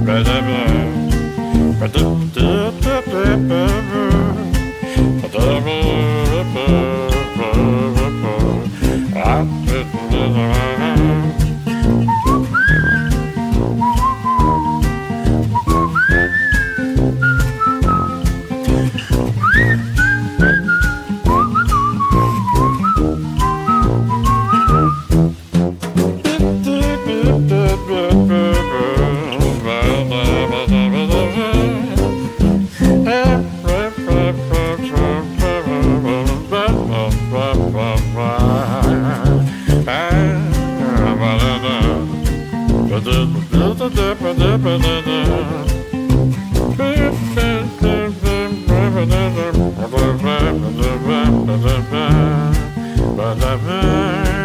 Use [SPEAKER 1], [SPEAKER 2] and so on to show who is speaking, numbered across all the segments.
[SPEAKER 1] Blah, blah, blah. Ba-da-ba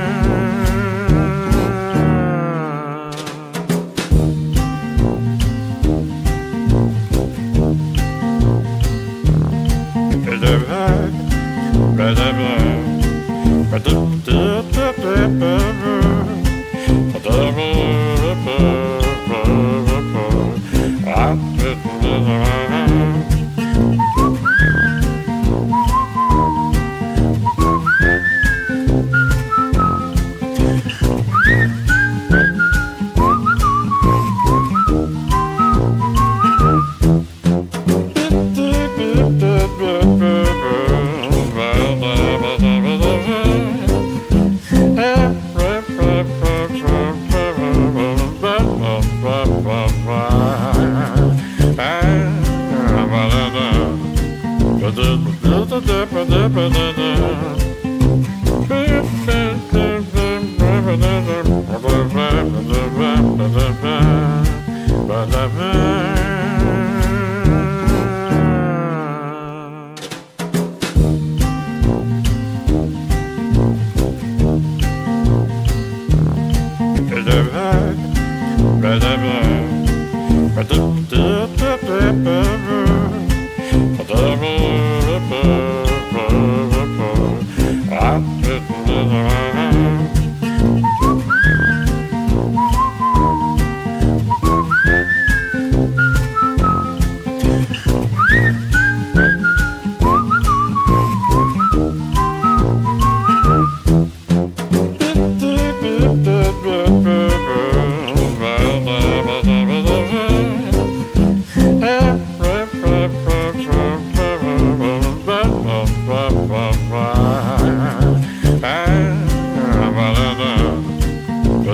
[SPEAKER 1] Ba-da-ba. Ba-da-da-da-da-da.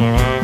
[SPEAKER 1] Bye.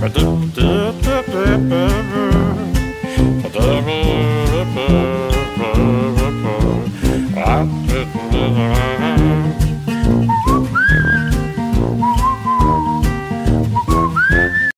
[SPEAKER 1] But